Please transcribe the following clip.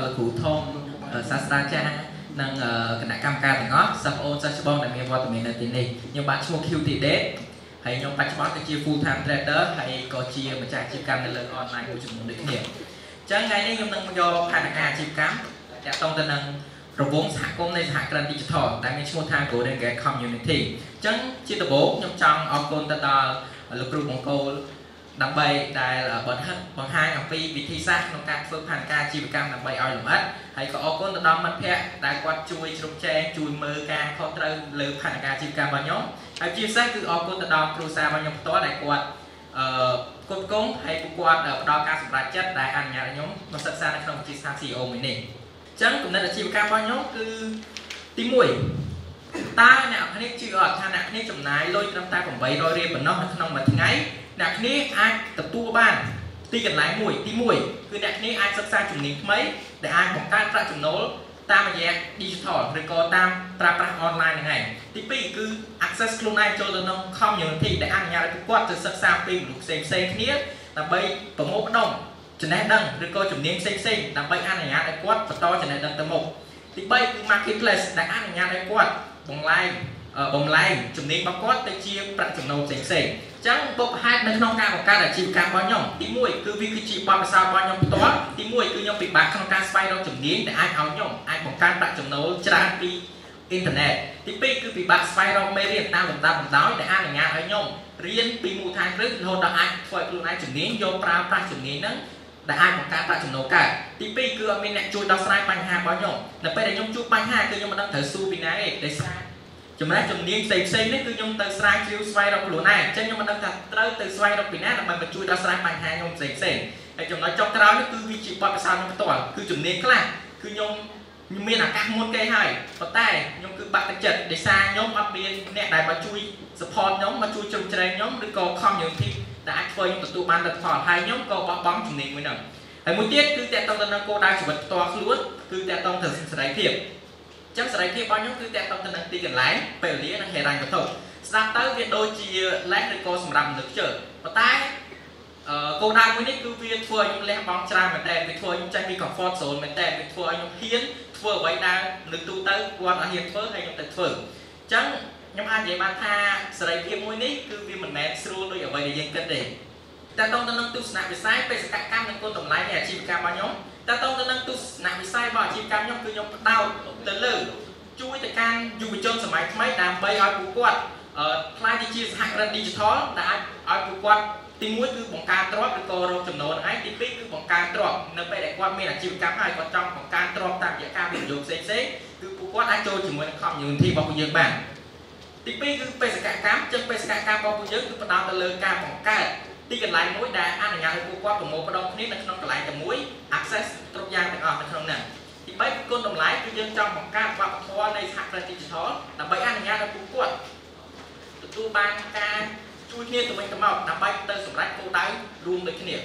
ដល់លោកគ្រូធំសាស្ត្រាចារ្យនិងគណៈកម្មការទាំងអស់សិស្សប្អូនសិស្សច្បងដែលមានវត្តមាននៅទីនេះខ្ញុំបាទឈ្មោះ QT Date ហើយខ្ញុំបច្ចុប្បន្នគឺជា full time trader ហើយក៏ជាម្ចាស់អាជីវកម្មនៅលើ online មួយចំនួនដូចគ្នាអញ្ចឹងថ្ងៃនេះខ្ញុំនឹងយកផែនការអាជីវកម្មតាក់ទងទៅនឹងរង្វង់សហគមន៍នៃសហគ្រិន Digital ដែលមានឈ្មោះថា Golden Gate Community អញ្ចឹងជាដំបូងខ្ញុំចង់អរគុណទៅដល់លោកគ្រូបង្គោល ដើម្បីដែលបង្ហាញបង្ហាញអំពីវិធីសាស្ត្រក្នុងការធ្វើផែនការអាជីវកម្មដើម្បីឲ្យលម្អិតហើយក៏អរគុណទៅដល់មិត្តភ័ក្តិដែលគាត់ជួយជ្រោមជ្រែងជួយមើលការខុសត្រូវលើផែនការអាជីវកម្មរបស់ខ្ញុំហើយជាពិសេសគឺអរគុណទៅដល់គ្រូសារបស់ខ្ញុំផ្ទាល់ដែលគាត់អឺគ្រប់គងហើយពួកគាត់ផ្ដល់ការសម្រេចចិត្តដែលអនុញ្ញាតឲ្យខ្ញុំមកសិក្សានៅក្នុងវិទ្យាស្ថាន CEO មួយនេះអញ្ចឹងគំនិតអាជីវកម្មរបស់ខ្ញុំគឺទី1តើអ្នកគ្នាជឿអត់ថាអ្នកគ្នាចំណាយលុយត្រឹមតែ800រៀលប៉ុណ្ណោះនៅក្នុងមួយថ្ងៃ អ្នកគ្នាអាចទទួលបានទីកន្លែងមួយទី1គឺអ្នកគ្នាអាចសិក្សាជំនាញថ្មីដែលអាចបង្កើនប្រាក់ចំណូលតាមរយៈ digital ឬក៏តាមប្រើប្រាស់ online ហ្នឹងឯងទី2គឺ access ខ្លួនឯងចូលទៅក្នុង community ដែលអនុញ្ញាតឲ្យពួកគាត់ទៅសិក្សាពីមនុស្សផ្សេងផ្សេងគ្នាដើម្បីប្រមូលផ្ដុំចំណេះដឹងឬក៏ជំនាញផ្សេងផ្សេងដើម្បីអនុញ្ញាតឲ្យគាត់បន្តចំណេះដឹងទៅមុខទី3គឺ marketplace ដែលអនុញ្ញាតឲ្យគាត់បង្លែង បំលែងជំនាញរបស់គាត់ទៅជាប្រាក់ចំណូលផ្សេងផ្សេងអញ្ចឹងពុកហេតុនៅក្នុងការបង្កើតអាជីវកម្មរបស់ខ្ញុំទី1គឺវាគឺជាបទពិសោធន៍របស់ខ្ញុំផ្ទាល់ទី1គឺខ្ញុំពិបាកក្នុងការស្វែងរកជំនាញដែលអាចឲ្យខ្ញុំអាចបង្កើនប្រាក់ចំណូលច្រើនពីអ៊ីនធឺណិតទី2គឺពិបាកស្វែងរកមេរៀនតាមលំដាប់លំដោយដែលអនុញ្ញាតឲ្យខ្ញុំរៀនពីមូលដ្ឋានគ្រឹះរហូតដល់អាចធ្វើឲ្យខ្លួនឯងជំនាញយកប្រើប្រាស់ជំនាញហ្នឹងដែលអាចបង្កើតប្រាក់ចំណូលកើតទី2គឺអត់មានអ្នកជួយដោះស្រាយបញ្ហារបស់ខ្ញុំនៅពេលដែលខ្ញុំជួបបញ្ហាគឺខ្ញុំមិនដឹងត្រូវសួរពីណាទេដោយសារ ចំណេះជំនាញផ្សេងផ្សេងនេះគឺខ្ញុំទៅស្រាវជ្រាវស្វែងរកខ្លួនឯងអញ្ចឹងខ្ញុំមិនដឹងថាត្រូវទៅស្វែងរកពីណាដើម្បីមកជួយដោះស្រាយបញ្ហាខ្ញុំផ្សេងផ្សេងហើយចំណុចចុងក្រោយនេះគឺវាជាបទពិសោធន៍ខ្ញុំផ្ទាល់គឺជំនាញខ្លះគឺខ្ញុំខ្ញុំមានឱកាសមុនគេហើយប៉ុន្តែខ្ញុំគឺបាក់ទឹកចិត្តដោយសារខ្ញុំអត់មានអ្នកដែលមកជួយ support ខ្ញុំមកជួយជ្រោមជ្រែងខ្ញុំឬក៏ community ដែលអាចធ្វើខ្ញុំទទួលបានលទ្ធផលហើយខ្ញុំក៏បោះបង់ជំនាញមួយហ្នឹងហើយមួយទៀតគឺតកតងទៅនឹងគោលដៅជីវិតផ្ទាល់ខ្លួនគឺតកតងទៅសេរីភាព ចឹងសេរីភាពរបស់ខ្ញុំគឺតកតងទៅនឹងទីកន្លែងពេលវេលានិងហេរញ្ញវត្ថុស្ដាប់ទៅវាដូចជាលេសឬក៏សម្រាប់មនុស្សជើប៉ុន្តែអឺគោលដៅមួយនេះគឺវាធ្វើឲ្យខ្ញុំលះបង់ច្រើនមែនតើវាធ្វើឲ្យខ្ញុំចេញពី comfort zone មែនតើវាធ្វើឲ្យខ្ញុំហ៊ានធ្វើអ្វីដែលនៅទូទៅគាត់អត់ហ៊ានធ្វើហើយខ្ញុំទៅធ្វើអញ្ចឹងខ្ញុំអាចនិយាយបានថាសេរីភាពមួយនេះគឺវាមិនមែនស្រួលដូចអ្វីដែលយើងគិតទេតែតោះទៅនឹងទស្សនវិស័យបេសកកម្មនិងគុណតម្លៃនៃអាជីវកម្មរបស់ខ្ញុំ តើតោះទៅនឹងទស្សនវិស័យរបស់អាជីវកម្មខ្ញុំគឺខ្ញុំផ្ដោតទៅលើជួយទៅកាន់យុវជនសម័យថ្មីដើម្បីឲ្យពួកគាត់ខ្លាយទៅជាសហគ្រិន Digital ដែលអាចឲ្យពួកគាត់ទី1គឺបង្កើនទ្រព្យឬក៏រកចំណូលហ្នឹងឯងទី2គឺបង្កើនទ្រព្យនៅពេលដែលគាត់មានអាជីវកម្មហើយគាត់ចង់បង្កើនទ្រព្យតាមរយៈការវិនិយោគផ្សេងផ្សេងគឺពួកគាត់អាចចូលជាមួយនឹង community របស់ពួកយើងបានទី2គឺបេសកកម្មចឹងបេសកកម្មរបស់ពួកយើងគឺផ្ដោតទៅលើការបង្កើត ទីកន្លែងមួយដែលអនុញ្ញាតឲ្យពួកគាត់ប្រមូលផ្ដុំគ្នានៅក្នុងកន្លែងតែមួយ access គ្រប់យ៉ាងទាំងអស់នៅក្នុងហ្នឹងទី3គឺគុណតម្លៃគឺយើងចង់បង្កើតវប្បធម៌នៃសហគ្រិន Digital ដើម្បីអនុញ្ញាតឲ្យពួកគាត់ទទួលបានការជួយគ្នាទៅវិញទៅមកដើម្បីទៅសម្រេចគោលដៅរួមដូចគ្នា